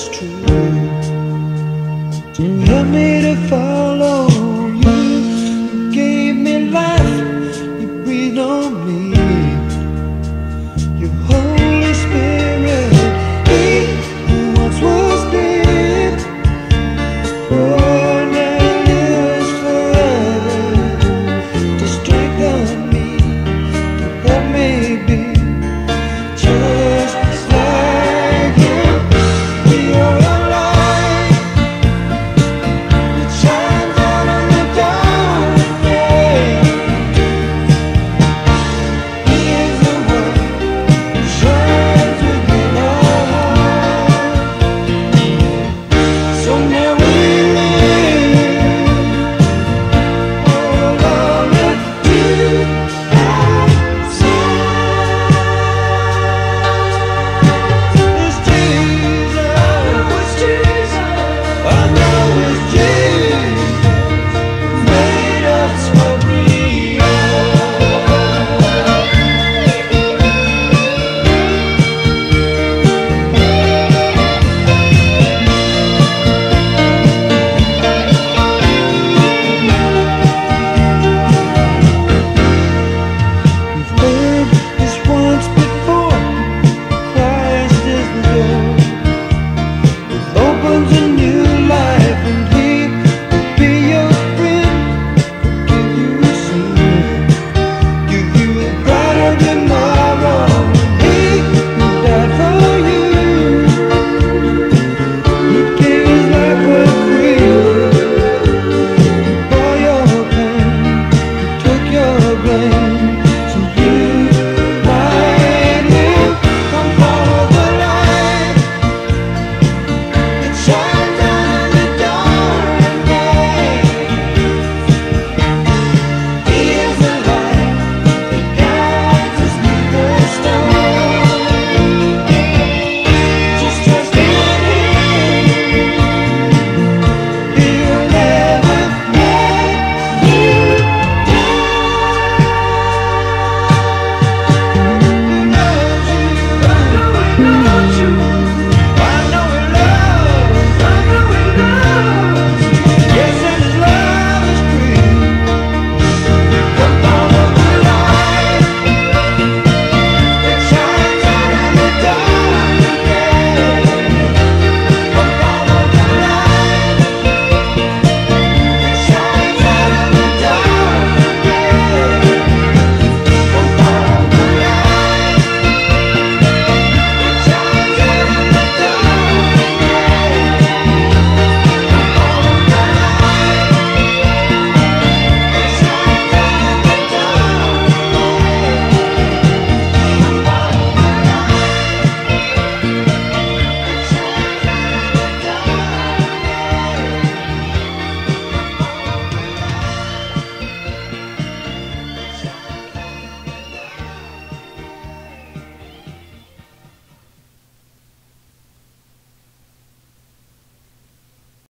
was true. You me to follow?